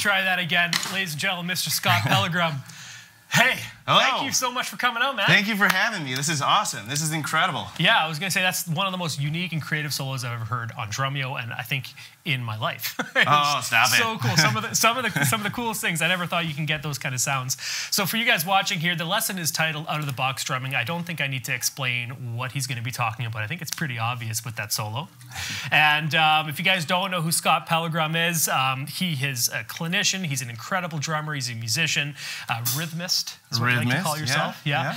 Let's try that again, ladies and gentlemen. Mr. Scott Pellegrom. Hello. thank you so much for coming out, man. Thank you for having me. This is awesome. This is incredible. Yeah, I was gonna say that's one of the most unique and creative solos I've ever heard on Drumeo, and I think in my life. Oh, stop it. So cool. Some of the some of the some of the coolest things. I never thought you can get those kind of sounds. So for you guys watching here, the lesson is titled "Out of the Box Drumming." I don't think I need to explain what he's going to be talking about. I think it's pretty obvious with that solo. And um, if you guys don't know who Scott Pellegrom is, um, he is a clinician. He's an incredible drummer. He's a musician, a rhythmist. Is what you like to Rhythmist, call yeah, yourself. Yeah.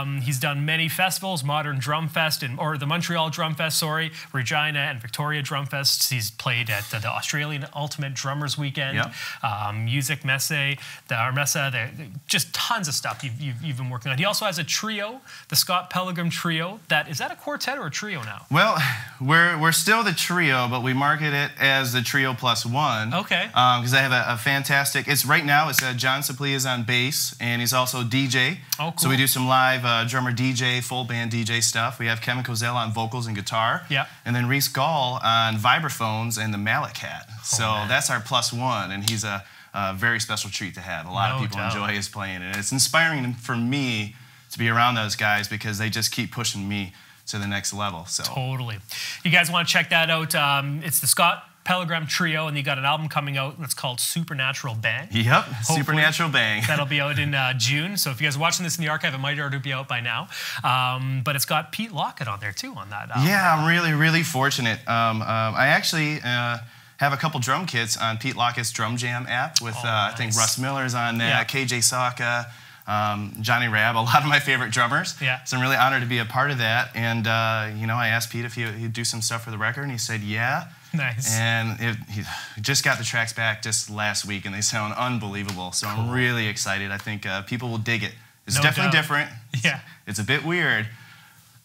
Um, he's done many festivals, Modern Drum Fest, and, or the Montreal Drum Fest, sorry, Regina and Victoria Drum Fest. He's played at the, the Australian Ultimate Drummers Weekend, Yep. um, Musikmesse, the Armessa, the, just tons of stuff you've, you've, you've been working on. He also has a trio, the Scott Pellegrom Trio. That is that a quartet or a trio now? Well, we're, we're still the trio, but we market it as the trio plus one. Okay. Because I have a, a fantastic. It's right now. It's uh, John Saplia is on bass, and he's also DJ. Oh, So we do some live uh, drummer DJ, full band DJ stuff. We have Kevin Cozell on vocals and guitar. Yeah. And then Reese Gall on vibraphones and the malletKAT. So Oh, man. that's our plus one, and he's a, a very special treat to have. A lot No of people doubt. enjoy his playing, and it's inspiring for me to be around those guys because they just keep pushing me to the next level. So. Totally. You guys want to check that out? Um, it's the Scott Pellegrom Trio, and you got an album coming out that's called Supernatural Bang. Yep, supernatural bang. That'll be out in uh, June. So if you guys are watching this in the archive, it might already be out by now. Um, but it's got Pete Lockett on there too on that. Album. Yeah, I'm really, really fortunate. Um, um, I actually uh, have a couple drum kits on Pete Lockett's Drum Jam app with, Oh, uh, I think nice. Russ Miller's on that, Yeah. KJ Sawka, um, Johnny Rabb, a lot of my favorite drummers. Yeah. So I'm really honored to be a part of that. And, uh, you know, I asked Pete if he, he'd do some stuff for the record, and he said, yeah. Nice. And it, he just got the tracks back just last week, and they sound unbelievable. So I'm really excited. I think uh, people will dig it. It's No definitely doubt. different. Yeah. It's a bit weird.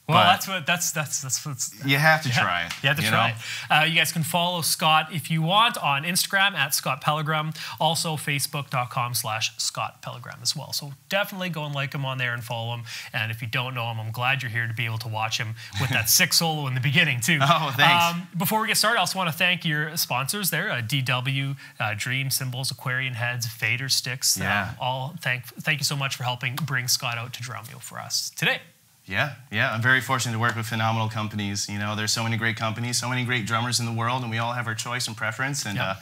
Well, but- that's what that's that's that's what's You have to try it. You have to you try know? it. Uh, you guys can follow Scott if you want on Instagram at Scott Pellegrom, also facebook.com slash Scott Pellegrom as well. So definitely go and like him on there and follow him. And if you don't know him, I'm glad you're here to be able to watch him with that sick solo in the beginning too. Um, Oh, thanks. before we get started, I also want to thank your sponsors there, uh, DW, uh, Dream Cymbals, Aquarian Heads, Vater Sticks. Yeah. Um, all thank thank you so much for helping bring Scott out to Drumeo for us today. Yeah, yeah. I'm very fortunate to work with phenomenal companies. You know, there's so many great companies, so many great drummers in the world, and we all have our choice and preference. And Yeah. uh,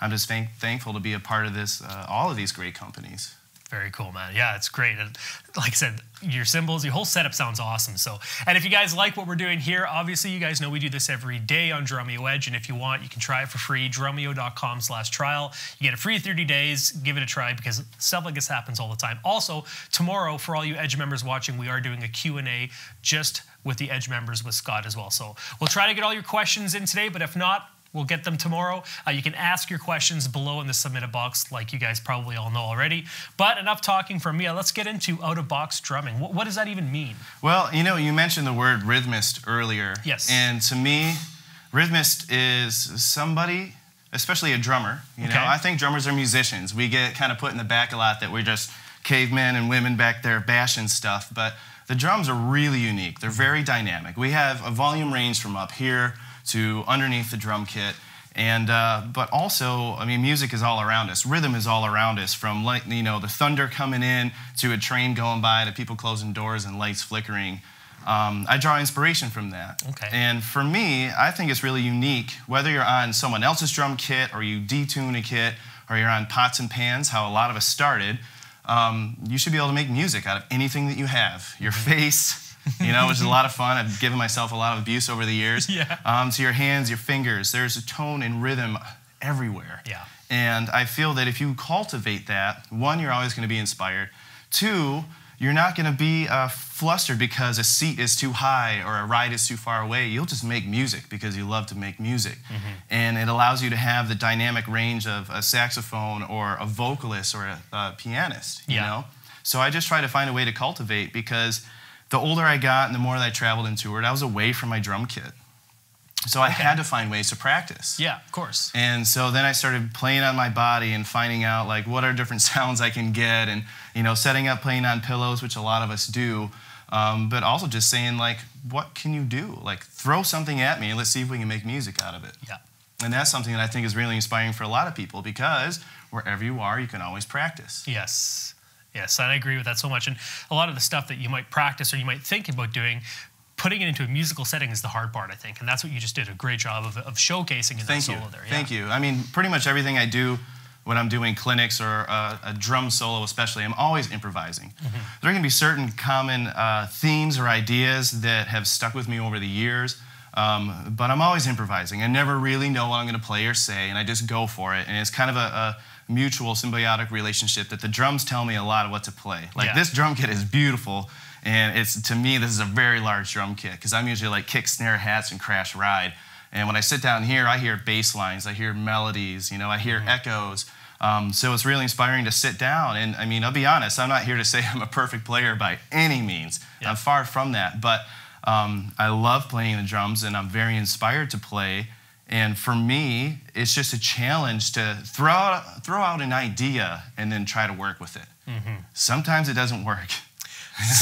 I'm just thank- thankful to be a part of this, uh, all of these great companies. Very cool, man. Yeah, it's great. And like I said, your cymbals, your whole setup sounds awesome. So, and if you guys like what we're doing here, obviously you guys know we do this every day on Drumeo Edge. And if you want, you can try it for free. Drumeo.com slash trial. You get a free 30 days. Give it a try because stuff like this happens all the time. Also, tomorrow, for all you Edge members watching, we are doing a Q&A just with the Edge members with Scott as well. So we'll try to get all your questions in today, but if not, We'll get them tomorrow. Uh, you can ask your questions below in the submit a box, like you guys probably all know already. But enough talking from me. Let's get into out of box drumming. What, what does that even mean? Well, you know, you mentioned the word rhythmist earlier. Yes. And to me, rhythmist is somebody, especially a drummer. You Okay. know, I think drummers are musicians. We get kind of put in the back a lot that we're just cavemen and women back there bashing stuff, but the drums are really unique. They're very dynamic. We have a volume range from up here to underneath the drum kit. And uh, but also, I mean, music is all around us. Rhythm is all around us. From like you know the thunder coming in to a train going by to people closing doors and lights flickering. Um, I draw inspiration from that. Okay. And for me, I think it's really unique. Whether you're on someone else's drum kit or you detune a kit or you're on pots and pans, how a lot of us started, um, you should be able to make music out of anything that you have. Your Mm-hmm. face, you know, which is a lot of fun. I've given myself a lot of abuse over the years. Yeah. Um, to your hands, your fingers. There's a tone and rhythm everywhere. Yeah. And I feel that if you cultivate that, one, you're always going to be inspired. Two, you're not going to be uh, flustered because a seat is too high or a ride is too far away. You'll just make music because you love to make music. Mm-hmm. And it allows you to have the dynamic range of a saxophone or a vocalist or a, a pianist, you Yeah. know? So I just try to find a way to cultivate because the older I got and the more that I traveled and toured, I was away from my drum kit. So I had to find ways to practice. Yeah, of course. And so then I started playing on my body and finding out like what are different sounds I can get, and you know, setting up playing on pillows, which a lot of us do. Um, but also just saying like, what can you do? Like, throw something at me and let's see if we can make music out of it. Yeah. And that's something that I think is really inspiring for a lot of people because wherever you are, you can always practice. Yes. Yes, and I agree with that so much. And a lot of the stuff that you might practice or you might think about doing, putting it into a musical setting is the hard part, I think. And that's what you just did a great job of, of showcasing in Thank that you. solo there. Yeah. Thank you. I mean, pretty much everything I do when I'm doing clinics or a, a drum solo, especially, I'm always improvising. Mm-hmm. There can be certain common uh, themes or ideas that have stuck with me over the years. Um, but I'm always improvising. I never really know what I'm going to play or say, and I just go for it. And it's kind of a, a mutual symbiotic relationship that the drums tell me a lot of what to play. Like Yeah. this drum kit is beautiful, and it's to me this is a very large drum kit because I'm usually like kick, snare, hats, and crash ride. And when I sit down here, I hear bass lines, I hear melodies, you know, I hear echoes. Um, so it's really inspiring to sit down. And I mean, I'll be honest, I'm not here to say I'm a perfect player by any means. Yeah. I'm far from that. But um, I love playing the drums and I'm very inspired to play. And for me, it's just a challenge to throw out, throw out an idea and then try to work with it. Sometimes it doesn't work.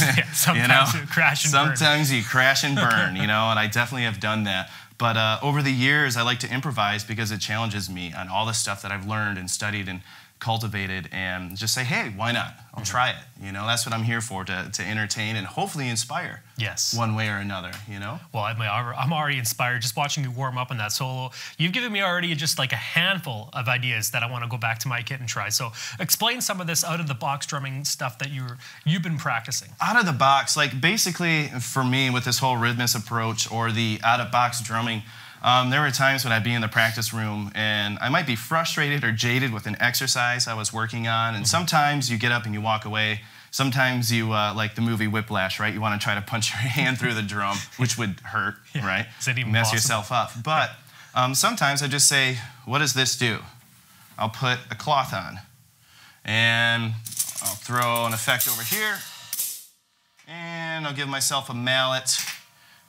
Yeah, sometimes you crash and burn. sometimes you crash and burn, you know, and I definitely have done that. But uh, over the years, I like to improvise because it challenges me on all the stuff that I've learned and studied and cultivated, and just say, hey, why not? I'll mm-hmm. try it. You know, that's what I'm here for to, to entertain and hopefully inspire Yes. one way or another, you know? Well, I'm, I'm already inspired just watching you warm up in that solo. You've given me already just like a handful of ideas that I want to go back to my kit and try. So explain some of this out of the box drumming stuff that you're you've been practicing. out of the box, like basically for me with this whole rhythmus approach or the out of box drumming, um, there were times when I'd be in the practice room and I might be frustrated or jaded with an exercise I was working on. And sometimes you get up and you walk away. Sometimes you, uh, like the movie Whiplash, right? You want to try to punch your hand through the drum, which would hurt, Yeah. right? Is it even Mess possible? yourself up. But um, sometimes I just say, what does this do? I'll put a cloth on and I'll throw an effect over here and I'll give myself a mallet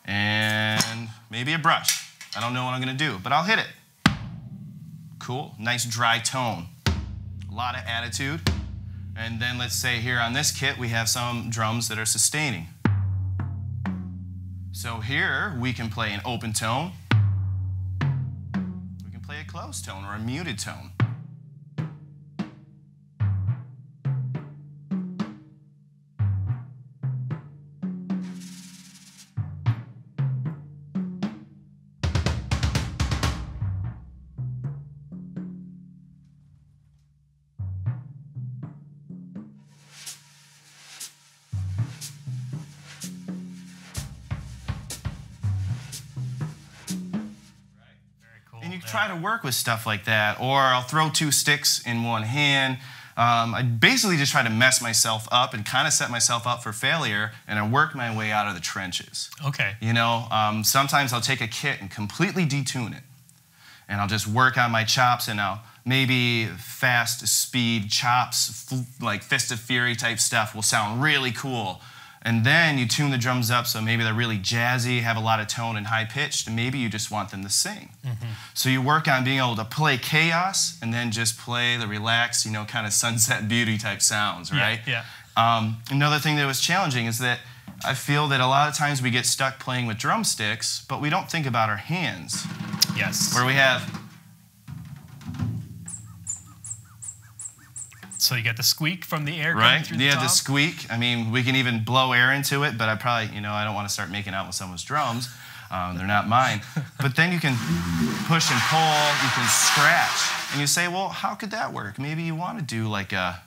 and maybe a brush. I don't know what I'm gonna do, but I'll hit it. Cool, nice dry tone. A lot of attitude. And then let's say here on this kit, we have some drums that are sustaining. So here we can play an open tone. We can play a closed tone or a muted tone. Work with stuff like that, or I'll throw two sticks in one hand. Um, I basically just try to mess myself up and kind of set myself up for failure, and I work my way out of the trenches. Okay. You know, um, sometimes I'll take a kit and completely detune it, and I'll just work on my chops, and I'll maybe fast speed chops, f- like Fist of Fury type stuff, will sound really cool. And then you tune the drums up so maybe they're really jazzy, have a lot of tone and high pitched, and maybe you just want them to sing. So you work on being able to play chaos and then just play the relaxed, you know, kind of sunset beauty type sounds, Yeah, right? yeah. Um, another thing that was challenging is that I feel that a lot of times we get stuck playing with drumsticks, but we don't think about our hands. Yes. Where we have, So you get the squeak from the air going right? through the Yeah, top. the squeak. I mean, we can even blow air into it, but I probably, you know, I don't want to start making out with someone's drums. Um, they're not mine. but then you can push and pull, you can scratch. And you say, well, how could that work? Maybe you want to do like a.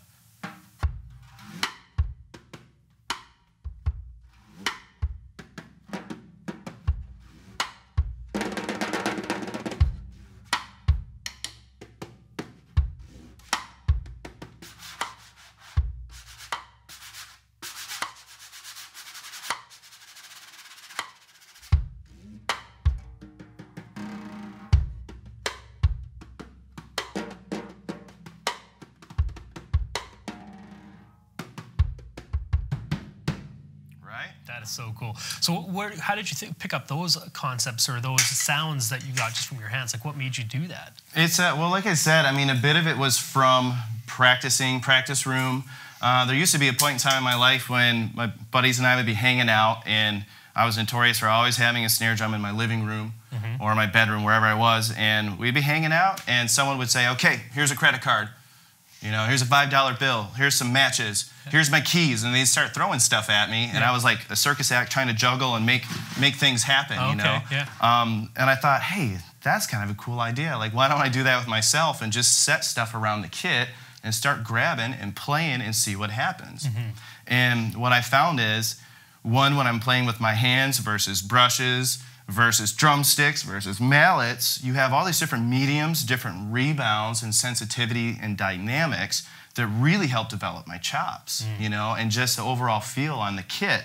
how did you think, pick up those concepts or those sounds that you got just from your hands? Like, what made you do that? It's uh, well, like I said, I mean, a bit of it was from practicing, practice room. Uh, there used to be a point in time in my life when my buddies and I would be hanging out, and I was notorious for always having a snare drum in my living room or my bedroom, wherever I was, and we'd be hanging out, and someone would say, "Okay, here's a credit card. You know, here's a five dollar bill. Here's some matches. Here's my keys." And they'd start throwing stuff at me, and Yeah. I was like a circus act trying to juggle and make make things happen. You know. Yeah. Um, and I thought, hey, that's kind of a cool idea. Like, why don't I do that with myself and just set stuff around the kit and start grabbing and playing and see what happens? And what I found is, one, when I'm playing with my hands versus brushes versus drumsticks versus mallets, you have all these different mediums, different rebounds and sensitivity and dynamics that really helped develop my chops, mm. you know, and just the overall feel on the kit.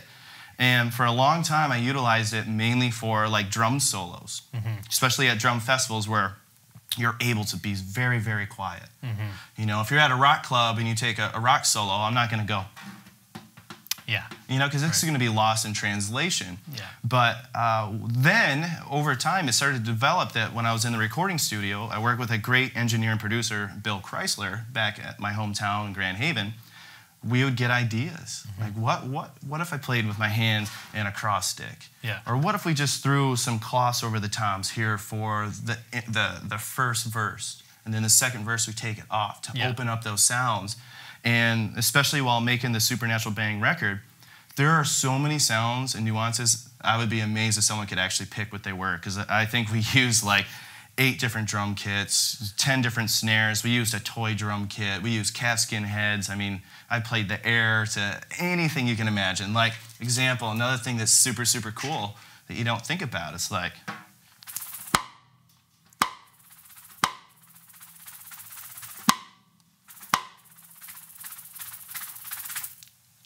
And for a long time, I utilized it mainly for like drum solos, mm-hmm. especially at drum festivals where you're able to be very, very quiet. Mm-hmm. You know, if you're at a rock club and you take a, a rock solo, I'm not going to go, Yeah. you know, because it's going to be lost in translation. Yeah. But uh, then over time, it started to develop that when I was in the recording studio, I worked with a great engineer and producer, Bill Chrysler, back at my hometown in Grand Haven. We would get ideas Mm-hmm. like, what, what, what if I played with my hands and a cross stick? Yeah. Or what if we just threw some cloths over the toms here for the, the, the first verse, and then the second verse we take it off to Yeah. open up those sounds. And especially while making the Supernatural Bang record, there are so many sounds and nuances. I would be amazed if someone could actually pick what they were because I think we used like eight different drum kits, 10 different snares. We used a toy drum kit. We used calfskin heads. I mean, I played the air to anything you can imagine. Like, example, another thing that's super, super cool that you don't think about. It's like,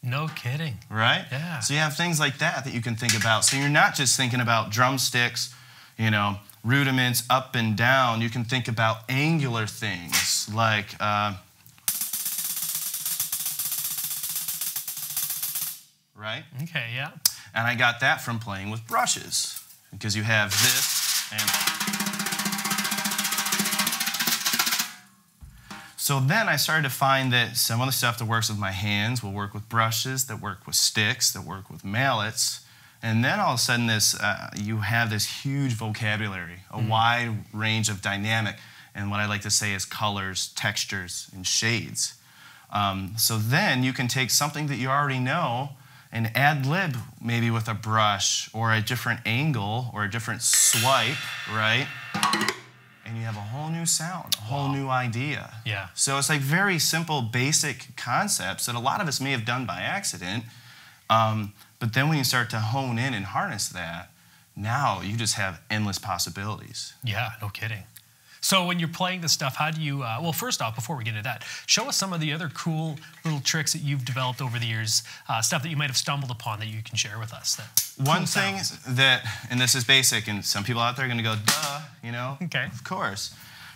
No kidding. right? Yeah. So you have things like that that you can think about. So you're not just thinking about drumsticks, you know, rudiments up and down. You can think about angular things like. Uh, right? Okay, yeah. And I got that from playing with brushes because you have this and. So then I started to find that some of the stuff that works with my hands will work with brushes, that work with sticks, that work with mallets. And then all of a sudden, this uh, you have this huge vocabulary, a wide range of dynamic, and what I like to say is colors, textures, and shades. Um, so then you can take something that you already know and ad lib maybe with a brush or a different angle or a different swipe, right? And you have a whole new sound, a whole new idea. Yeah. So it's like very simple, basic concepts that a lot of us may have done by accident. Um, but then when you start to hone in and harness that, now you just have endless possibilities. Yeah, no kidding. So when you're playing this stuff, how do you? Uh, well, first off, before we get into that, show us some of the other cool little tricks that you've developed over the years, uh, stuff that you might have stumbled upon that you can share with us. That One cool thing sounds. that, and this is basic, and some people out there are going to go, duh, you know? Okay. Of course.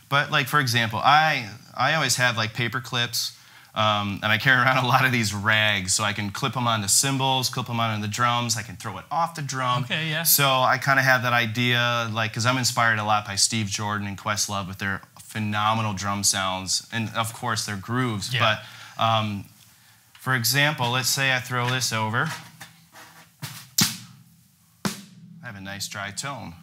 But like for example, I I always have like paper clips, um, and I carry around a lot of these rags, so I can clip them onto cymbals, clip them onto the drums. I can throw it off the drum. Okay, yeah. So I kind of have that idea, like, because I'm inspired a lot by Steve Jordan and Questlove with their phenomenal drum sounds, and of course their grooves. Yeah. But um, for example, let's say I throw this over. I have a nice dry tone.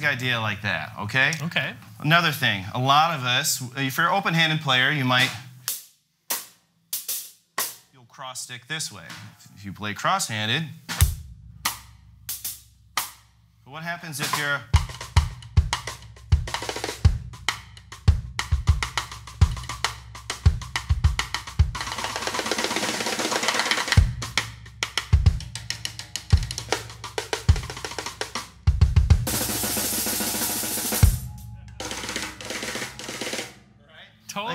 Basic idea like that, okay? okay. Another thing, a lot of us, if you're an open-handed player, you might you'll cross stick this way. If you play cross-handed, but what happens if you're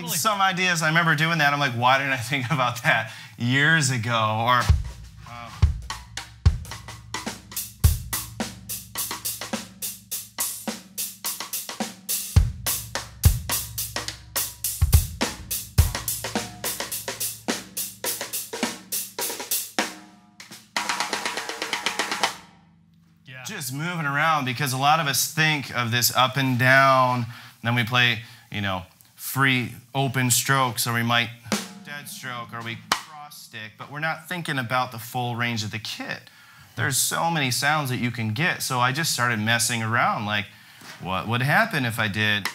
totally. some ideas. I remember doing that. I'm like, why didn't I think about that years ago? Or um, just moving around because a lot of us think of this up and down, and then we play, you know, free open strokes, or we might dead stroke, or we cross stick, but we're not thinking about the full range of the kit. There's so many sounds that you can get. So I just started messing around like, what would happen if I did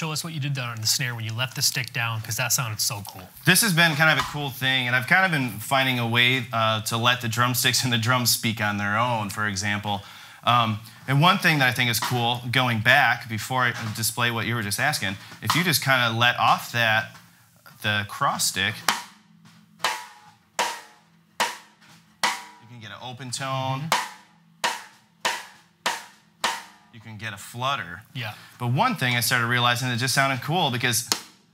Show us what you did there on the snare when you left the stick down because that sounded so cool. This has been kind of a cool thing, and I've kind of been finding a way uh, to let the drumsticks and the drums speak on their own, for example. Um, and one thing that I think is cool, going back before I display what you were just asking, if you just kind of let off that, the cross stick, you can get an open tone. Mm-hmm you get a flutter. Yeah. But one thing I started realizing that just sounded cool because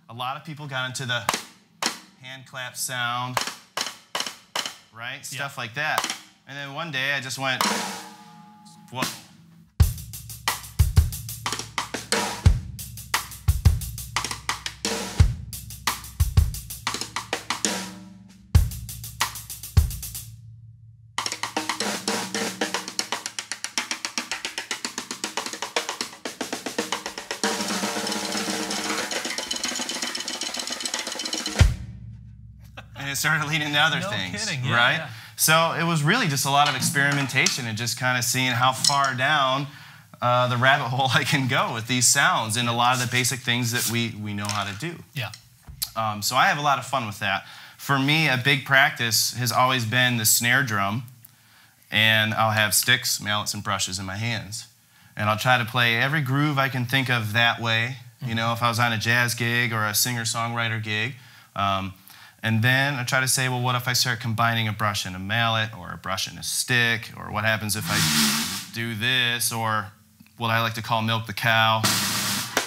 a lot of people got into the hand clap sound, right? Stuff yeah. like that. And then one day I just went, whoa. It started leading to other no things, kidding. Yeah, right? Yeah. So it was really just a lot of experimentation and just kind of seeing how far down uh, the rabbit hole I can go with these sounds and a lot of the basic things that we we know how to do. Yeah. Um, so I have a lot of fun with that. For me, a big practice has always been the snare drum, and I'll have sticks, mallets, and brushes in my hands, and I'll try to play every groove I can think of that way. You know, if I was on a jazz gig or a singer-songwriter gig. Um, and then I try to say, well, what if I start combining a brush and a mallet, or a brush and a stick, or what happens if I do this, or what I like to call milk the cow. So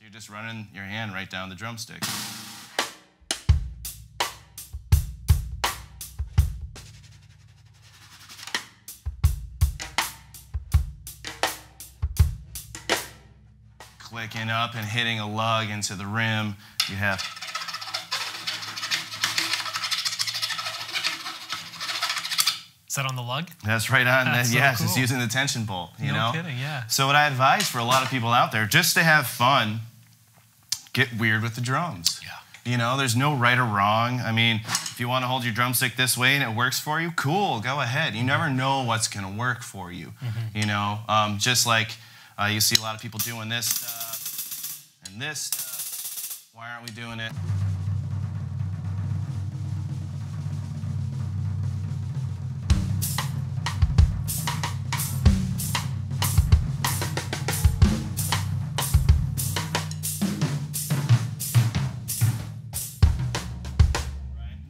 you're just running your hand right down the drumstick. Clicking up and hitting a lug into the rim. You have Is that on the lug? That's right on. That's that, so yes, cool. it's using the tension bolt. You no know. kidding. Yeah. So what I advise for a lot of people out there, just to have fun, get weird with the drums. Yeah. You know, there's no right or wrong. I mean, if you want to hold your drumstick this way and it works for you, cool, go ahead. You never know what's going to work for you. Mm-hmm. You know, um, just like uh, you see a lot of people doing this stuff and this stuff. Why aren't we doing it?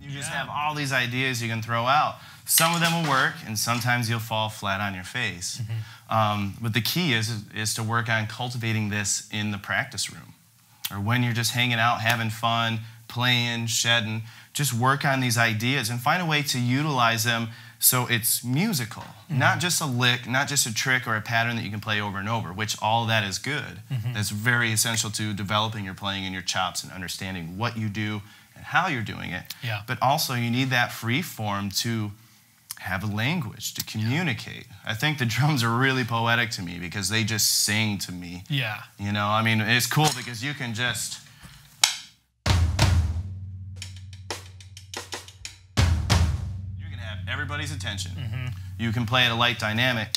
You just have all these ideas you can throw out. Some of them will work, and sometimes you'll fall flat on your face. Mm-hmm. Um, but the key is, is to work on cultivating this in the practice room. Or when you're just hanging out, having fun, playing, shedding, just work on these ideas and find a way to utilize them so it's musical. Mm-hmm. Not just a lick, not just a trick or a pattern that you can play over and over, which all that is good. Mm-hmm. That's very essential to developing your playing and your chops and understanding what you do and how you're doing it. Yeah. But also, you need that free form to have a language to communicate. I think the drums are really poetic to me because they just sing to me. Yeah. You know, I mean, it's cool because you can just. You can have everybody's attention. Mm-hmm. You can play at a light dynamic.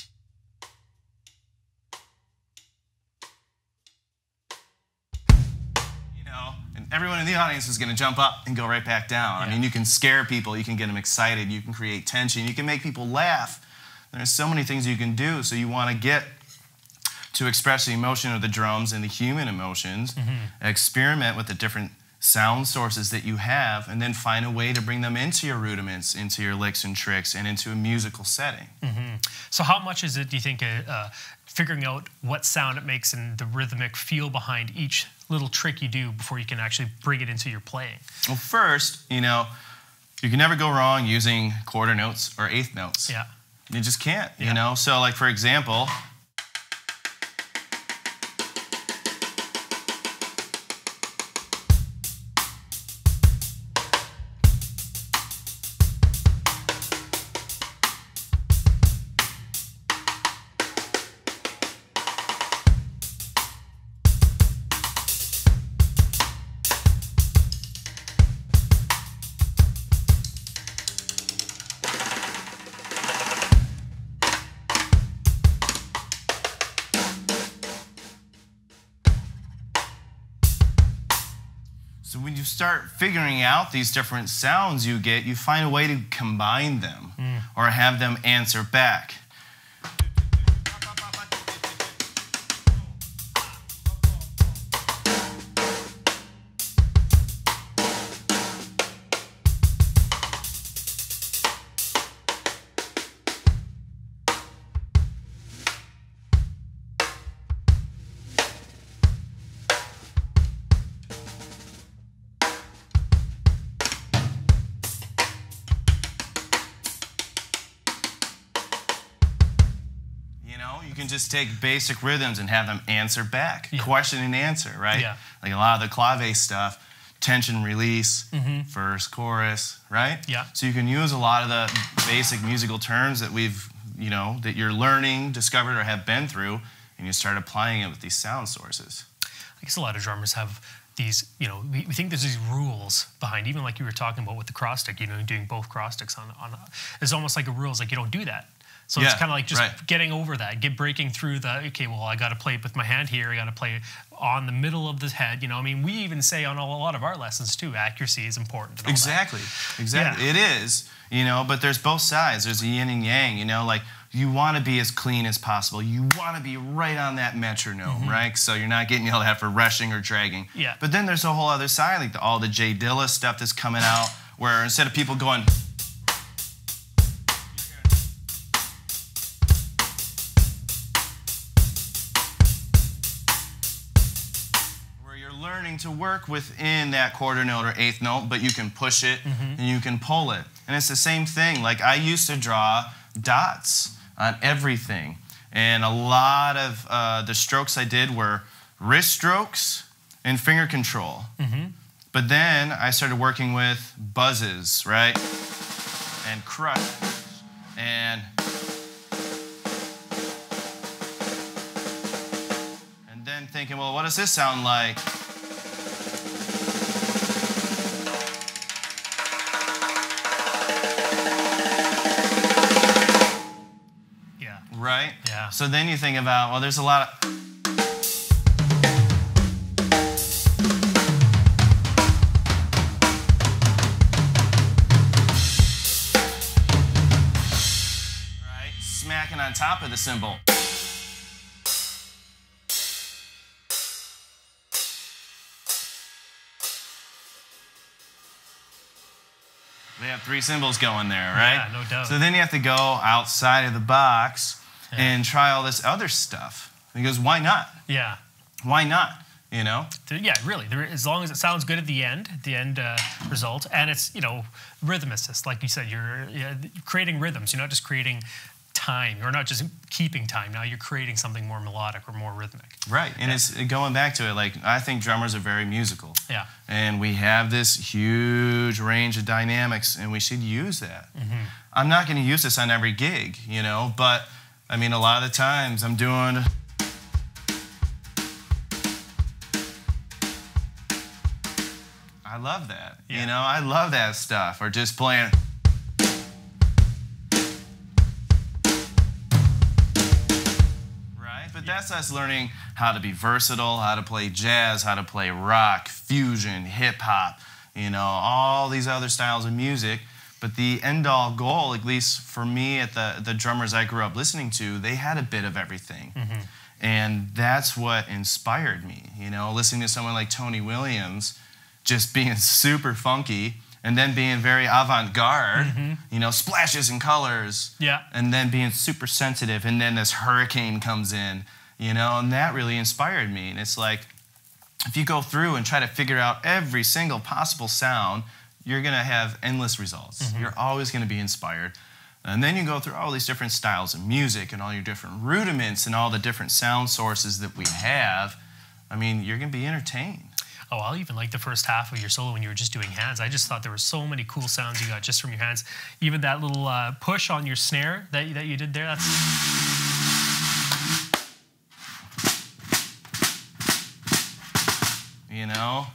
Everyone in the audience is going to jump up and go right back down. I mean, you can scare people, you can get them excited, you can create tension, you can make people laugh. There's so many things you can do. So you want to get to express the emotion of the drums and the human emotions. Experiment with the different sound sources that you have, and then find a way to bring them into your rudiments, into your licks and tricks, and into a musical setting. So, how much is it, do you think, uh, uh, figuring out what sound it makes and the rhythmic feel behind each little trick you do before you can actually bring it into your playing? Well, first, you know, you can never go wrong using quarter notes or eighth notes. Yeah. You just can't, Yeah. you know? So, like, for example, figuring out these different sounds you get, you find a way to combine them hmm. or have them answer back. Take basic rhythms and have them answer back. Yeah. Question and answer, right? Yeah. Like a lot of the clave stuff, tension release, mm-hmm. first chorus, right? Yeah. So you can use a lot of the basic musical terms that we've, you know, that you're learning, discovered, or have been through, and you start applying it with these sound sources. I guess a lot of drummers have these, you know, we, we think there's these rules behind, even like you were talking about with the cross stick, you know, doing both cross sticks on, on it's almost like a rule. It's like you don't do that. So it's kind of like just right. getting over that, get breaking through the, okay, well, I got to play it with my hand here. I got to play on the middle of the head. You know, I mean, we even say on a lot of our lessons too, accuracy is important. all that. Exactly. Exactly. Yeah. It is, you know, but there's both sides. There's a yin and yang, you know, like you want to be as clean as possible. You want to be right on that metronome, mm-hmm. right? So you're not getting yelled at for rushing or dragging. Yeah. But then there's a whole other side, like the, all the J Dilla stuff that's coming out, where instead of people going, to work within that quarter note or eighth note, but you can push it and you can pull it. And it's the same thing. Like I used to draw dots on everything, and a lot of uh, the strokes I did were wrist strokes and finger control. But then I started working with buzzes, right? And crush and and then thinking, well, what does this sound like? Right? Yeah. So then you think about, well, there's a lot of. Right? Smacking on top of the cymbal. They have three cymbals going there, right? Yeah, no doubt. So then you have to go outside of the box and try all this other stuff. He goes, why not? Yeah. Why not? You know? Yeah, really. There, as long as it sounds good at the end, the end uh, result, and it's you know rhythm assist, like you said, you're, yeah, creating rhythms. You're not just creating time. You're not just keeping time. Now you're creating something more melodic or more rhythmic. Right. And it's going back to it, like I think drummers are very musical. Yeah. And we have this huge range of dynamics and we should use that. I'm not going to use this on every gig, you know, but I mean, a lot of the times I'm doing. I love that. Yeah. You know, I love that stuff. Or just playing. Right? But that's us learning how to be versatile, how to play jazz, how to play rock, fusion, hip hop, you know, all these other styles of music. But the end all goal, at least for me, at the, the drummers I grew up listening to, they had a bit of everything. Mm-hmm. And that's what inspired me, you know, listening to someone like Tony Williams just being super funky and then being very avant-garde, mm-hmm. you know, splashes and colors. Yeah. And then being super sensitive and then this hurricane comes in, you know, and that really inspired me. And it's like if you go through and try to figure out every single possible sound, you're going to have endless results. You're always going to be inspired. And then you go through all these different styles of music and all your different rudiments and all the different sound sources that we have. I mean, you're going to be entertained. Oh, I'll even like the first half of your solo when you were just doing hands. I just thought there were so many cool sounds you got just from your hands. Even that little uh, push on your snare that, that you did there. That's You know?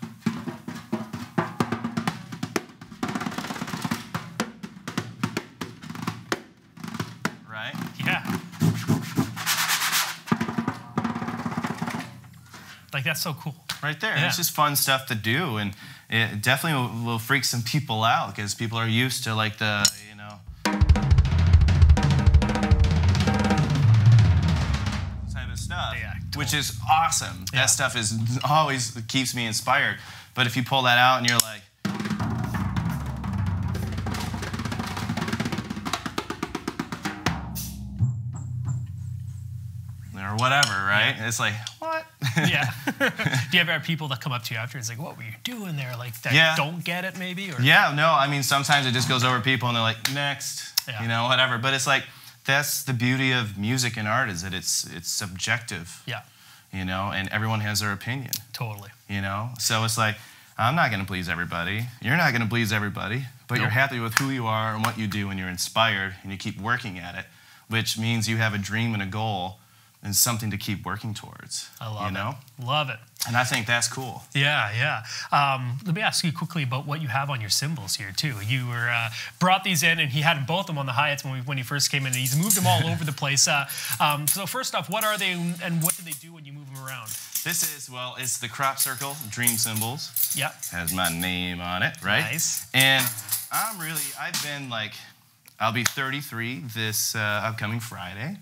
That's so cool. Right there. Yeah. It's just fun stuff to do, and it definitely will, freak some people out because people are used to like the you know type of stuff, Yeah, which is awesome. Yeah. That stuff is always keeps me inspired. But if you pull that out and you're like. Or whatever, right? It's like? Yeah. Do you ever have people that come up to you after? It's like, what were you doing there? Like that Yeah. don't get it maybe? Or Yeah, no, I mean, sometimes it just goes over people and they're like, next, Yeah. you know, whatever. But it's like, that's the beauty of music and art is that it's, it's subjective, Yeah, you know, and everyone has their opinion, totally. you know? So it's like, I'm not going to please everybody. You're not going to please everybody, but you're happy with who you are and what you do and you're inspired and you keep working at it, which means you have a dream and a goal and something to keep working towards. I love you know? it. Love it. And I think that's cool. Yeah, yeah. Um, let me ask you quickly about what you have on your cymbals here too. You were uh, brought these in, and he had both of them on the hi-hats when, we, when he first came in. And he's moved them all over the place. Uh, um, so first off, what are they, and what do they do when you move them around? This is, well, it's the crop circle dream cymbals. Yeah, has my name on it, right? Nice. And I'm really, I've been like, I'll be 33 this uh, upcoming Friday.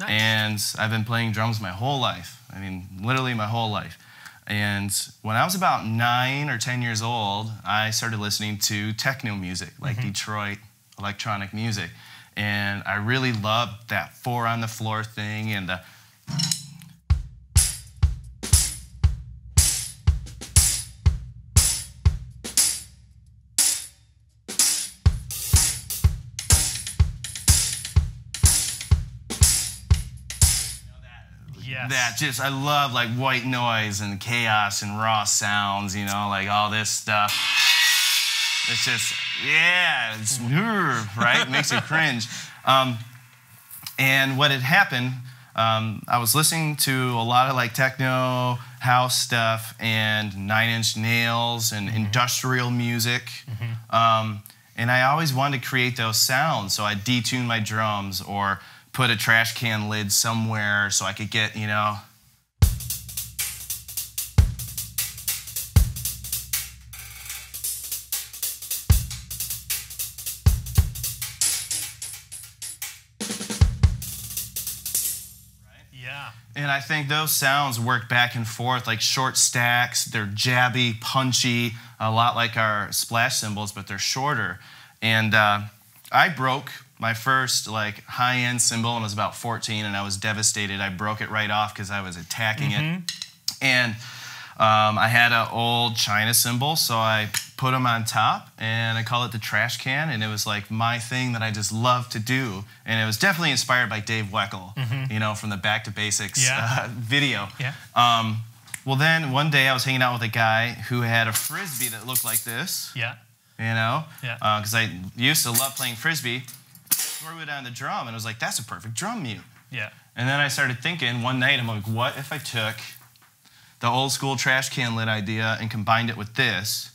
Nice. And I've been playing drums my whole life. I mean, literally my whole life. And when I was about nine or 10 years old, I started listening to techno music, like mm-hmm. Detroit electronic music. And I really loved that four on the floor thing and the yes. that just I love like white noise and chaos and raw sounds, you know, like all this stuff. It's just yeah, it's right, it makes you cringe. Um, and what had happened, um, I was listening to a lot of like techno house stuff and Nine Inch Nails and industrial music. Um, and I always wanted to create those sounds, so I detune my drums or put a trash can lid somewhere so I could get, you know, Right? Yeah. And I think those sounds work back and forth like short stacks. They're jabby, punchy, a lot like our splash cymbals, but they're shorter. And uh, I broke my first like high-end cymbal when I was about 14, and I was devastated. I broke it right off because I was attacking it. And um, I had an old China cymbal, so I put them on top, and I call it the trash can. And it was like my thing that I just love to do. And it was definitely inspired by Dave Weckl, you know, from the Back to Basics Yeah. uh, video. Yeah. Um, well, then one day I was hanging out with a guy who had a frisbee that looked like this, Yeah. you know, Yeah. because I used to love playing frisbee. Threw it on the drum, and I was like, "That's a perfect drum mute." Yeah. And then I started thinking one night, I'm like, what if I took the old school trash can lid idea and combined it with this?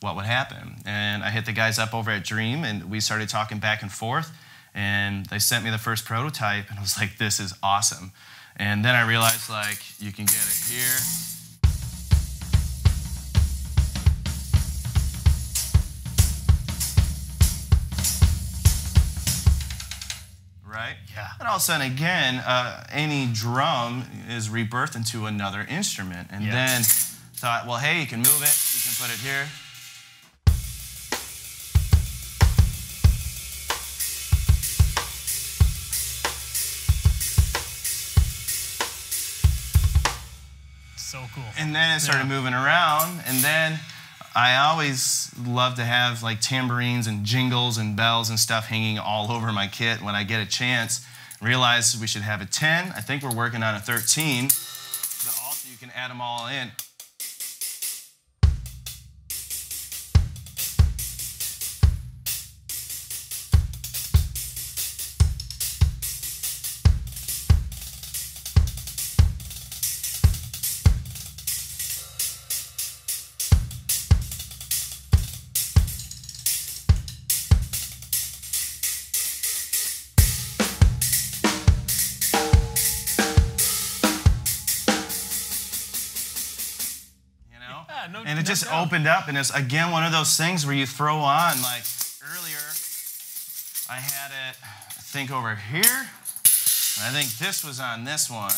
What would happen? And I hit the guys up over at Dream and we started talking back and forth. And they sent me the first prototype and I was like, this is awesome. And then I realized like you can get it here. Right? Yeah. And all of a sudden, again, uh, any drum is rebirthed into another instrument. And Yeah. then thought, well, hey, you can move it, you can put it here. So cool. And then it started Yeah. moving around. And then I always love to have like tambourines and jingles and bells and stuff hanging all over my kit when I get a chance. Realize we should have a 10. I think we're working on a 13. But also you can add them all in. Opened up, and it's again one of those things where you throw on, like earlier, I had it, I think over here, and I think this was on this one.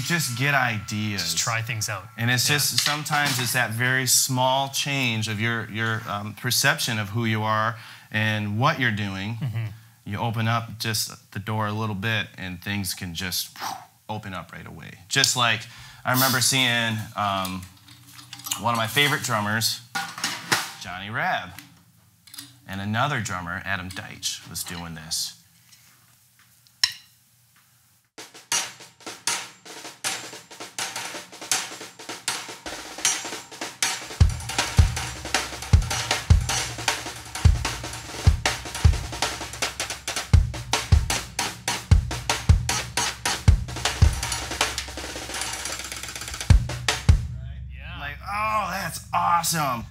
You just get ideas. Just try things out. And it's Yeah. just sometimes it's that very small change of your your um, perception of who you are and what you're doing. Mm-hmm. You open up just the door a little bit, and things can just open up right away. Just like I remember seeing um, one of my favorite drummers, Johnny Rabb, and another drummer, Adam Deitch, was doing this. Awesome.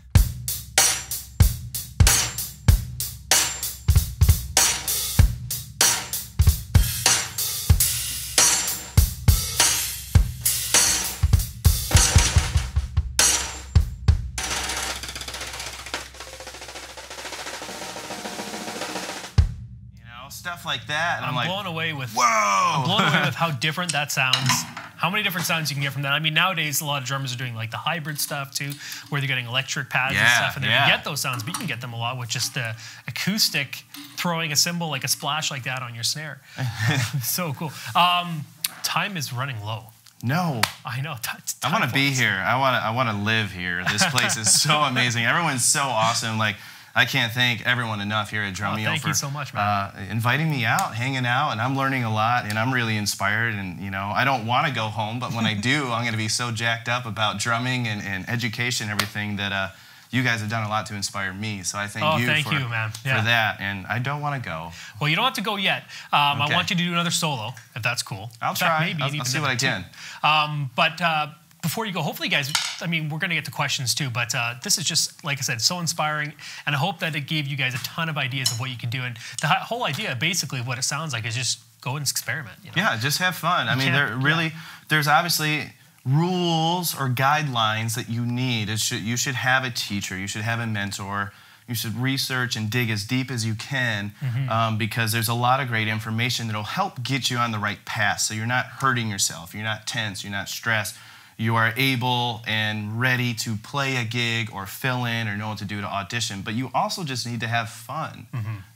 You know, stuff like that. I'm, I'm like, blown away with whoa. I'm blown away with how different that sounds. How many different sounds you can get from that? I mean, nowadays a lot of drummers are doing like the hybrid stuff too, where they're getting electric pads and stuff, and they yeah. can get those sounds, but you can get them a lot with just the acoustic throwing a cymbal like a splash like that on your snare. so cool. Um, time is running low. no. I know. I want to be here. I want to. I want to live here. This place is so amazing. Everyone's so awesome. Like I can't thank everyone enough here at Drumeo thank for you so much, man. Uh, inviting me out, hanging out, and I'm learning a lot. And I'm really inspired. And you know, I don't want to go home, but when I do, I'm going to be so jacked up about drumming and, and education, and everything that. Uh, you guys have done a lot to inspire me, so I thank Oh, you, thank for, you, man. Yeah. for that. And I don't want to go. Well, you don't have to go yet. Um, I want you to do another solo, if that's cool. I'll fact, try. maybe I'll, I'll see what I can. Um, but uh, before you go, hopefully, guys, I mean, we're going to get to questions too, but uh, this is just, like I said, so inspiring. And I hope that it gave you guys a ton of ideas of what you can do. And the whole idea, basically, what it sounds like is just go and experiment. You know? Yeah, just have fun. I mean, there really, there's obviously rules or guidelines that you need. It should, you should have a teacher. You should have a mentor. You should research and dig as deep as you can um, because there's a lot of great information that'll help get you on the right path. So you're not hurting yourself. You're not tense. You're not stressed. You are able and ready to play a gig or fill in or know what to do to audition. But you also just need to have fun.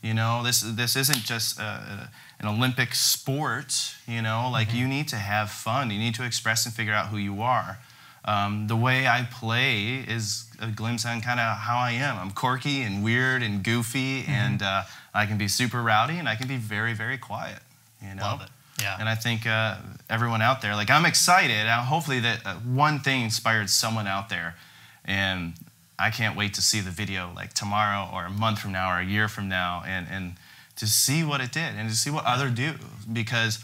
You know, this this isn't just uh, an Olympic sport. You know, like you need to have fun. You need to express and figure out who you are. Um, the way I play is a glimpse on kind of how I am. I'm quirky and weird and goofy, and uh, I can be super rowdy, and I can be very, very quiet. You know, Love it. Yeah. and I think uh, everyone out there, like I'm excited. Uh, hopefully that uh, one thing inspired someone out there, and I can't wait to see the video like tomorrow or a month from now or a year from now, and and to see what it did and to see what other do because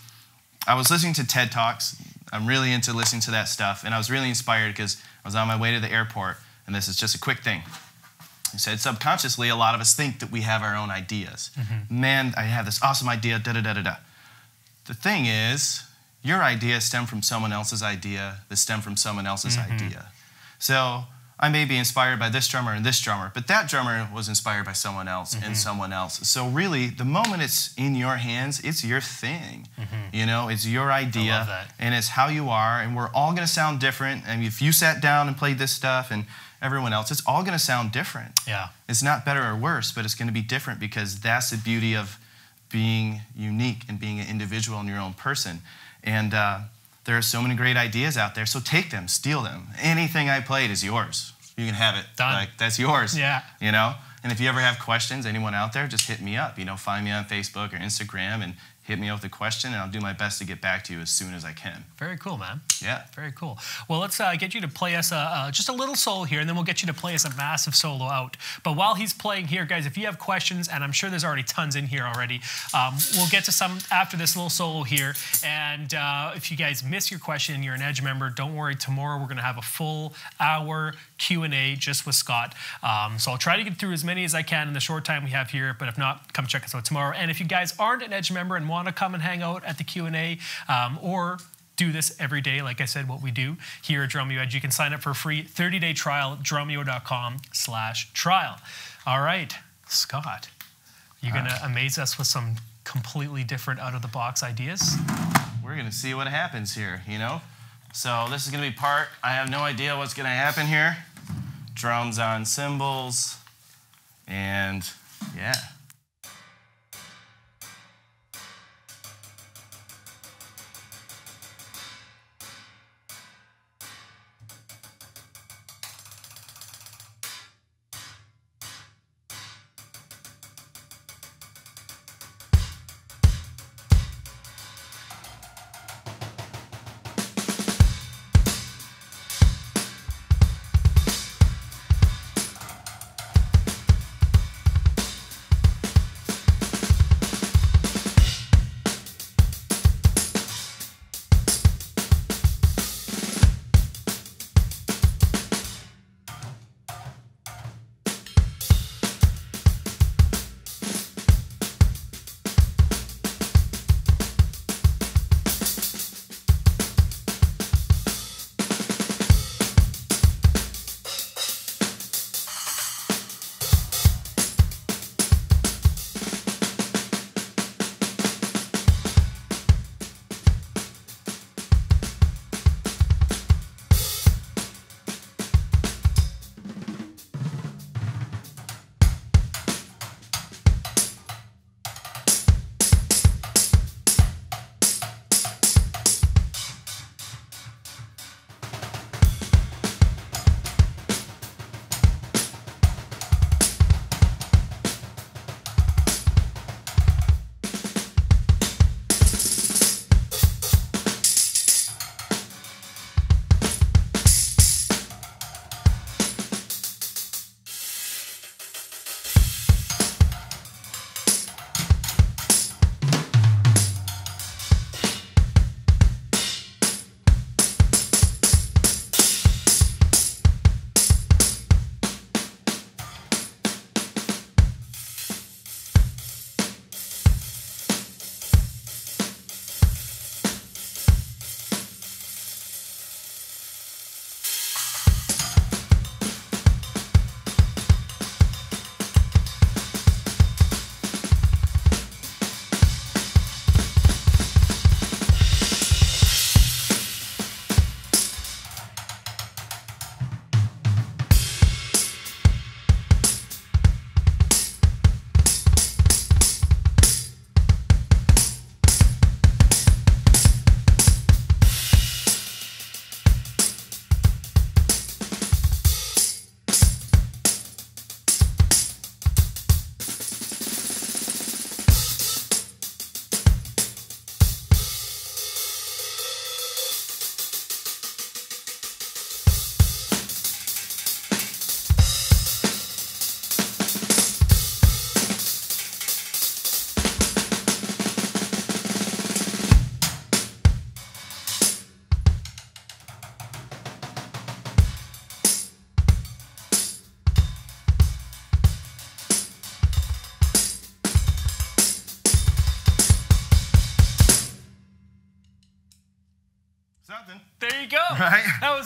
I was listening to TED Talks. I'm really into listening to that stuff, and I was really inspired because I was on my way to the airport, and this is just a quick thing. He said, subconsciously, a lot of us think that we have our own ideas. Man, I have this awesome idea, da da da da da. The thing is, your idea stemmed from someone else's idea that stemmed from someone else's idea. So I may be inspired by this drummer and this drummer, but that drummer was inspired by someone else and someone else. So really, the moment it's in your hands, it's your thing. You know, it's your idea, and it's how you are, and we're all going to sound different. And if you sat down and played this stuff, and everyone else, it's all going to sound different. Yeah. It's not better or worse, but it's going to be different because that's the beauty of being unique and being an individual and your own person. And uh, there are so many great ideas out there, so take them, steal them. Anything I played is yours. You can have it. Done. Like that's yours. Yeah. You know. And if you ever have questions, anyone out there, just hit me up. You know, find me on Facebook or Instagram and hit me up with a question, and I'll do my best to get back to you as soon as I can. Very cool, man. Yeah. Very cool. Well, let's uh, get you to play us a, uh, just a little solo here, and then we'll get you to play us a massive solo out. But while he's playing here, guys, if you have questions, and I'm sure there's already tons in here already, um, we'll get to some after this little solo here. And uh, if you guys miss your question and you're an Edge member, don't worry. Tomorrow we're going to have a full hour Q&A just with Scott. Um, so I'll try to get through as many as I can in the short time we have here. But if not, come check us out tomorrow. And if you guys aren't an Edge member and want to come and hang out at the Q&A um, or do this every day, like I said, what we do here at Drumeo Edge. You can sign up for a free 30-day trial at drumeo.com slash trial. All right, Scott, you're gonna amaze us with some completely different out-of-the-box ideas? We're gonna see what happens here. You know. So this is gonna be part. I have no idea what's gonna happen here. Drums on cymbals, and yeah.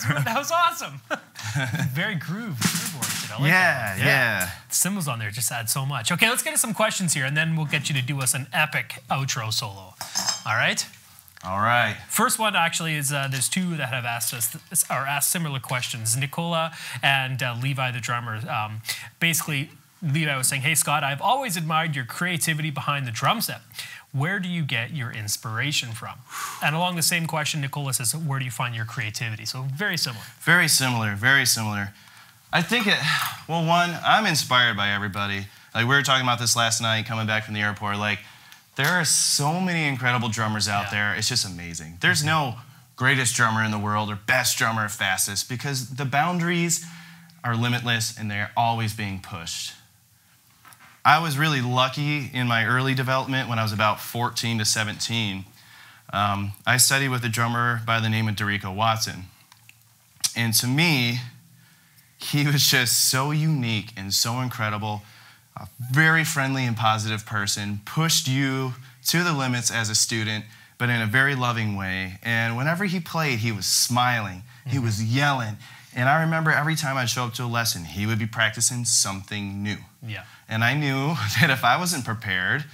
Was that was awesome. Very groove, groove oriented. I like yeah, that one. yeah. The cymbals on there just add so much. Okay, let's get to some questions here, and then we'll get you to do us an epic outro solo. All right. All right. First one actually is uh, there's two that have asked us or asked similar questions. Nicola and uh, Levi, the drummer. Um, basically, Levi was saying, "Hey Scott, I've always admired your creativity behind the drum set. Where do you get your inspiration from?" And along the same question, Nicola says, "Where do you find your creativity?" So very similar. Very similar, very similar. I think it, well, one, I'm inspired by everybody. Like, we were talking about this last night coming back from the airport. Like, there are so many incredible drummers out Yeah. there. It's just amazing. There's no greatest drummer in the world or best drummer or fastest because the boundaries are limitless and they're always being pushed. I was really lucky in my early development when I was about 14 to 17. Um, I studied with a drummer by the name of Derico Watson. And to me, he was just so unique and so incredible, a very friendly and positive person, pushed you to the limits as a student, but in a very loving way. And whenever he played, he was smiling, he was yelling. And I remember every time I'd show up to a lesson, he would be practicing something new. Yeah. And I knew that if I wasn't prepared,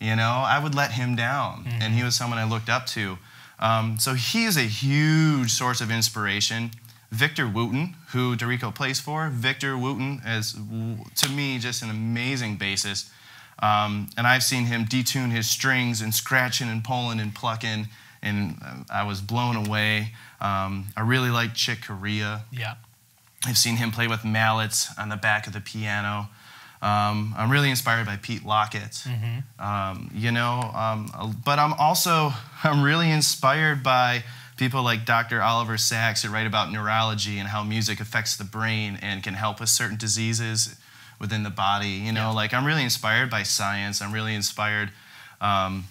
you know, I would let him down. And he was someone I looked up to. Um, so he is a huge source of inspiration. Victor Wooten, who Derico plays for, Victor Wooten is, to me, just an amazing bassist. Um, and I've seen him detune his strings and scratching and pulling and plucking, and I was blown away. Um, I really like Chick Corea. Yeah. I've seen him play with mallets on the back of the piano. Um, I'm really inspired by Pete Lockett. Um, you know, um, but I'm also I'm really inspired by people like Dr. Oliver Sacks who write about neurology and how music affects the brain and can help with certain diseases within the body. You know, Yeah. like I'm really inspired by science. I'm really inspired um,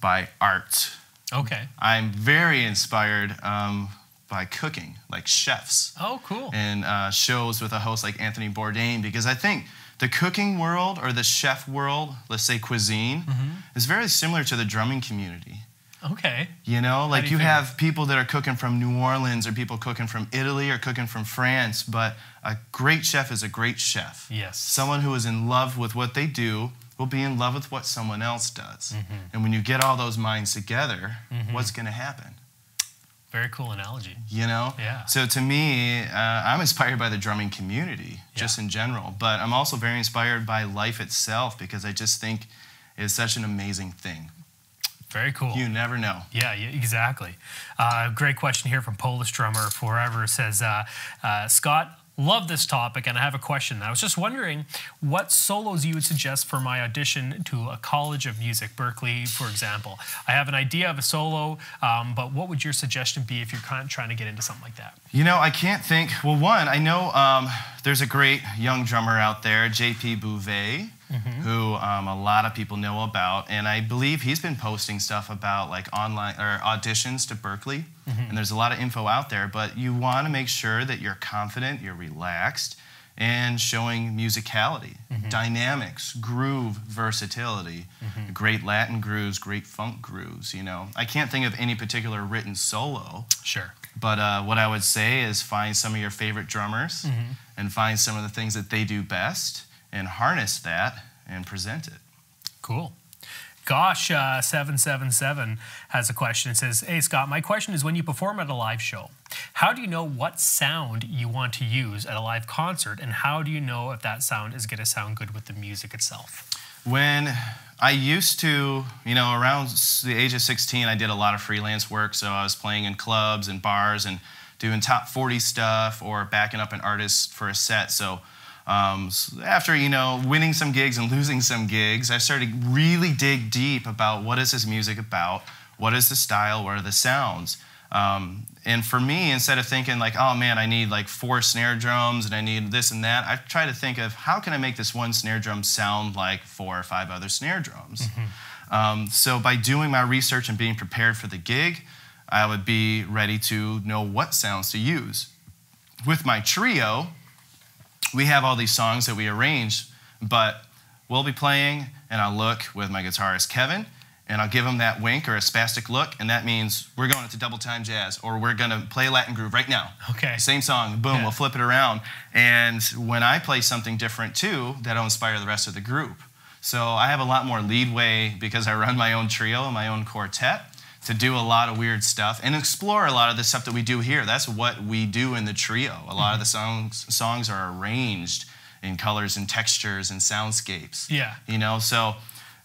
by art. Okay. I'm very inspired um, by cooking, like chefs Oh, cool. and uh, shows with a host like Anthony Bourdain because I think the cooking world or the chef world, let's say cuisine, is very similar to the drumming community. Okay. You know, like you, you have people that are cooking from New Orleans or people cooking from Italy or cooking from France, but a great chef is a great chef. Yes. Someone who is in love with what they do will be in love with what someone else does. Mm-hmm. And when you get all those minds together, what's going to happen? Very cool analogy. you know Yeah. so to me uh, i'm inspired by the drumming community just Yeah. in general but i'm also very inspired by life itself because i just think it's such an amazing thing Very cool. you never know Yeah, yeah exactly. Uh, great question here from Polish drummer Forever says, uh, uh, Scott, love this topic, and I have a question. I was just wondering what solos you would suggest for my audition to a College of Music, Berklee, for example. I have an idea of a solo, um, but what would your suggestion be if you're kind of trying to get into something like that? you know i can't think well one i know um, there's a great young drummer out there jp bouvet Mm-hmm. who um, a lot of people know about and i believe he's been posting stuff about like online or auditions to Berklee. Mm-hmm. And there's a lot of info out there but you want to make sure that you're confident you're relaxed and showing musicality mm-hmm. dynamics groove versatility great latin grooves great funk grooves you know? I can't think of any particular written solo. Sure. but uh, what I would say is find some of your favorite drummers and find some of the things that they do best and harness that and present it. Cool. Gosh, uh, 777 has a question. It says, Hey, Scott, my question is when you perform at a live show, how do you know what sound you want to use at a live concert? And how do you know if that sound is going to sound good with the music itself? When I used to, you know, around the age of 16, I did a lot of freelance work. So I was playing in clubs and bars and doing top 40 stuff or backing up an artist for a set. So um, after, you know, winning some gigs and losing some gigs, I started to really dig deep about what is this music about? What is the style? What are the sounds? Um, and for me, instead of thinking like, oh man, I need like four snare drums and I need this and that, I try to think of how can I make this one snare drum sound like four or five other snare drums. Um, so by doing my research and being prepared for the gig, I would be ready to know what sounds to use. With my trio, we have all these songs that we arrange, but we'll be playing, and I'll look with my guitarist Kevin, and I'll give him that wink or a spastic look, and that means we're going into double time jazz or we're going to play Latin groove right now. Okay. Same song, boom, Yeah. we'll flip it around. And when I play something different too, that'll inspire the rest of the group. So I have a lot more leadway because I run my own trio and my own quartet to do a lot of weird stuff and explore a lot of the stuff that we do here. That's what we do in the trio. A lot of the songs songs are arranged in colors and textures and soundscapes. Yeah. You know, so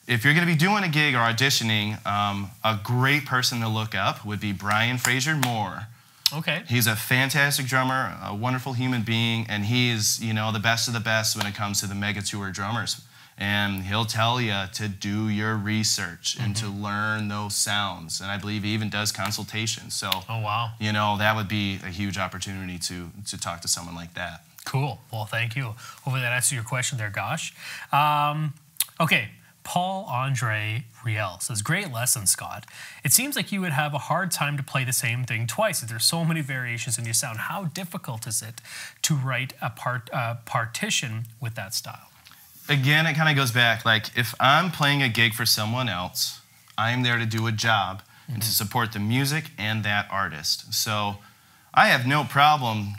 if you're going to be doing a gig or auditioning, um, a great person to look up would be Brian Frasier Moore. Okay. He's a fantastic drummer, a wonderful human being, and he is, you know, the best of the best when it comes to the mega tour drummers. And he'll tell you to do your research and to learn those sounds. And I believe he even does consultations. So, Oh wow. you know, that would be a huge opportunity to to talk to someone like that. Cool. Well, thank you. Hopefully that answers your question there, Gosh. Um, okay. Paul Andre Riel says, Great lesson, Scott. It seems like you would have a hard time to play the same thing twice. There's so many variations in your sound. How difficult is it to write a part, uh, partition with that style? Again, it kind of goes back. Like, if I'm playing a gig for someone else, I'm there to do a job and to mm-hmm. support the music and that artist. So I have no problem.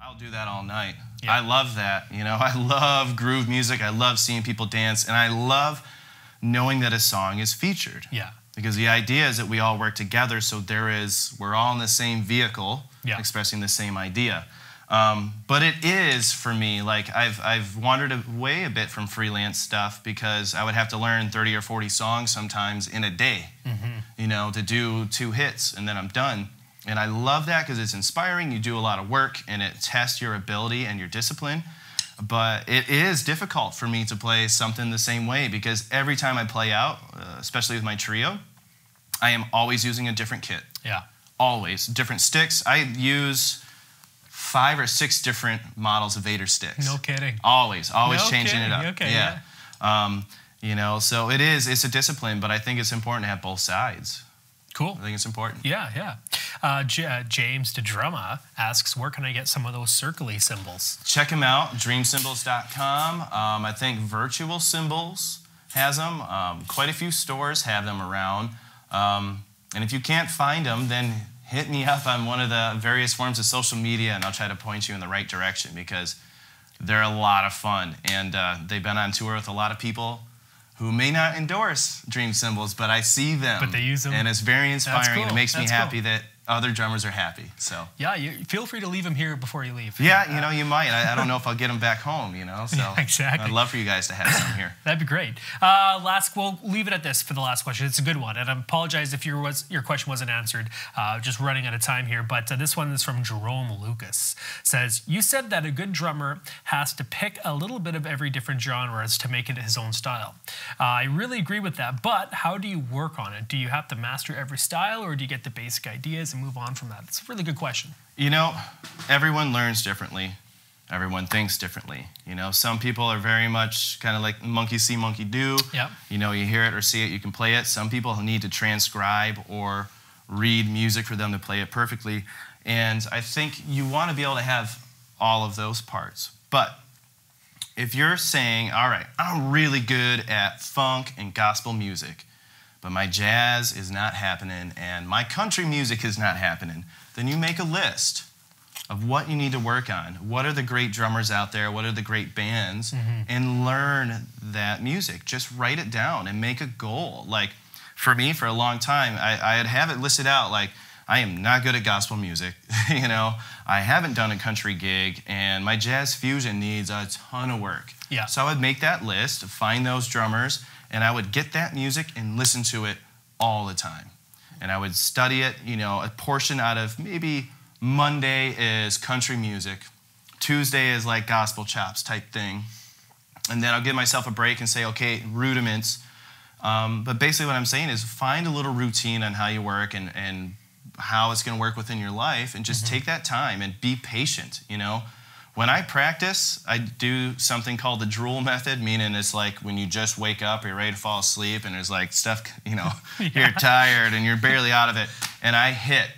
I'll do that all night. Yeah. I love that. You know, I love groove music. I love seeing people dance, and I love knowing that a song is featured. Yeah. Because the idea is that we all work together, so there is we're all in the same vehicle, Yeah. expressing the same idea. Um, but it is for me like I've I've wandered away a bit from freelance stuff because I would have to learn 30 or 40 songs sometimes in a day, you know, to do two hits and then I'm done. And I love that because it's inspiring. You do a lot of work and it tests your ability and your discipline. But it is difficult for me to play something the same way because every time I play out, uh, especially with my trio, I am always using a different kit. Yeah. Always different sticks. I use five or six different models of Vater sticks. No kidding. Always, always No changing it up. Okay, yeah. Um, you know, so it is. It's a discipline, but I think it's important to have both sides. Cool. I think it's important. Yeah, yeah. Uh, J- uh, James DeDrumma asks, where can I get some of those circly cymbals? Check them out, dreamcymbals.com. Um, I think Virtual Symbols has them. Um, quite a few stores have them around. Um, and if you can't find them, then hit me up on one of the various forms of social media and I'll try to point you in the right direction because they're a lot of fun. And uh, they've been on tour with a lot of people who may not endorse Dream Cymbals, but I see them. But they use them. And it's very inspiring. and. It makes me happy cool. that other drummers are happy. So. Yeah, you, feel free to leave them here before you leave. Yeah, you know, you might. I, I don't know if I'll get them back home, you know? So Yeah, exactly. I'd love for you guys to have some here. That'd be great. Uh, last, we'll leave it at this for the last question. It's a good one, and I apologize if your was your question wasn't answered. Uh, just running out of time here, but uh, this one is from Jerome Lucas. Says you said that a good drummer has to pick a little bit of every different genres to make it his own style. Uh, I really agree with that, but how do you work on it? Do you have to master every style, or do you get the basic ideas and move on from that? It's a really good question. You know, everyone learns differently. Everyone thinks differently. You know, some people are very much kind of like monkey see, monkey do. Yep. You know, you hear it or see it, you can play it. Some people need to transcribe or read music for them to play it perfectly. And I think you want to be able to have all of those parts. But if you're saying, all right, I'm really good at funk and gospel music, but my jazz is not happening and my country music is not happening, then you make a list of what you need to work on. What are the great drummers out there? What are the great bands? Mm-hmm. And learn that music. Just write it down and make a goal. Like for me, for a long time, I, I'd have it listed out like, I am not good at gospel music. you know, I haven't done a country gig, and my jazz fusion needs a ton of work. Yeah. So I would make that list, find those drummers, and I would get that music and listen to it all the time. And I would study it, you know, a portion out of maybe Monday is country music, Tuesday is like gospel chops type thing. And then I'll give myself a break and say, okay, rudiments. Um, but basically, what I'm saying is find a little routine on how you work and, and how it's going to work within your life, and just take that time and be patient. You know, When I practice, I do something called the drool method, meaning it's like when you just wake up, you're ready to fall asleep, and there's like stuff, you know, Yeah. you're tired and you're barely out of it. And I hit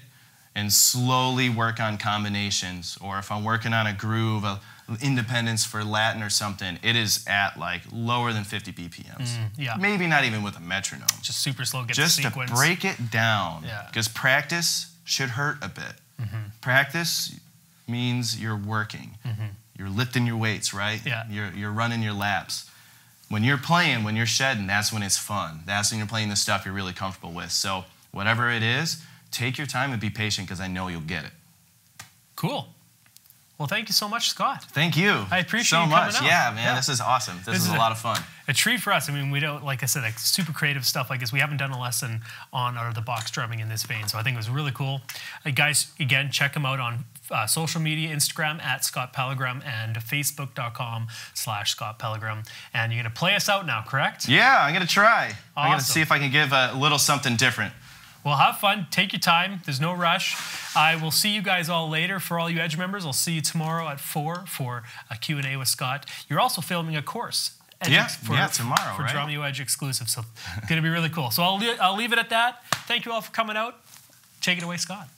and slowly work on combinations. Or if I'm working on a groove, a independence for Latin or something, it is at like lower than 50 BPMs. Mm, yeah. Maybe not even with a metronome. Just super slow, get Just to break it down. Yeah. Because practice should hurt a bit. Mm-hmm. Practice means you're working. Mm-hmm. You're lifting your weights, right? Yeah. You're, you're running your laps. When you're playing, when you're shedding, that's when it's fun. That's when you're playing the stuff you're really comfortable with. So, whatever it is, take your time and be patient because I know you'll get it. Cool. Well, thank you so much, Scott. Thank you. I appreciate so much. out. Yeah, man, Yeah. this is awesome. This, This is, is a lot of fun. A treat for us. I mean, we don't, like I said, like super creative stuff like this. We haven't done a lesson on out of the box drumming in this vein, so I think it was really cool. Uh, guys, again, check him out on uh, social media, Instagram at Scott Pellegrom and Facebook.com slash Scott Pellegrom. And you're gonna play us out now, correct? Yeah, I'm gonna try. I'm gonna see if I can give a little something different. Well, have fun. Take your time. There's no rush. I will see you guys all later. For all you Edge members, I'll see you tomorrow at 4 for a Q&A with Scott. You're also filming a course. Edge Yeah, for, yeah, tomorrow, For right? Drumeo Edge exclusive. So it's going to be really cool. So I'll, I'll leave it at that. Thank you all for coming out. Take it away, Scott.